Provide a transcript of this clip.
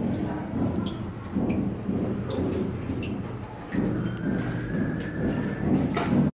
Yeah.